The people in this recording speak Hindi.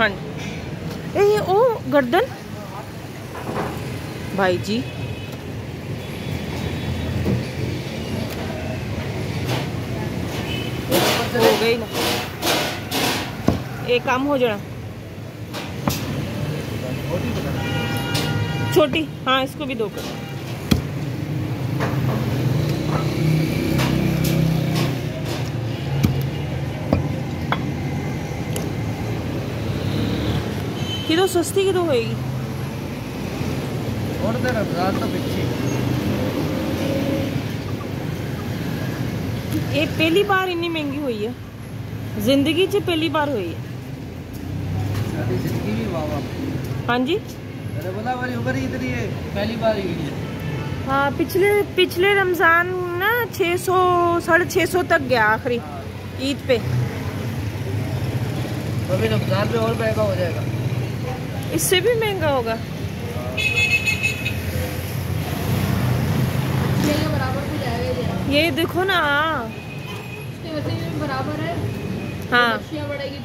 हाँ ये ओ, गर्दन। भाई जी। हो गई ना। एक काम हो जाना छोटी हाँ इसको भी दो कर। किलो सस्ती किलो होएगी? और दे रमज़ान तो पिछी ये पहली बार इतनी महँगी हुई है। ज़िंदगी च पहली बार हुई है। सारी ज़िंदगी भी वाह हाँ जी। मैंने बोला हमारी उम्र ही इतनी है पहली बार ही हुई है। हाँ पिछले पिछले रमज़ान ना 600 साढ़े छः सौ तक गया आखिरी हाँ। ईद पे। तो अभी रमज़ान में और महँगा हो जाएगा। इससे भी महँगा होगा। ये बराबर हो तो ये। ये देखो ना। बराबर है। हाँ। बढ़ेगी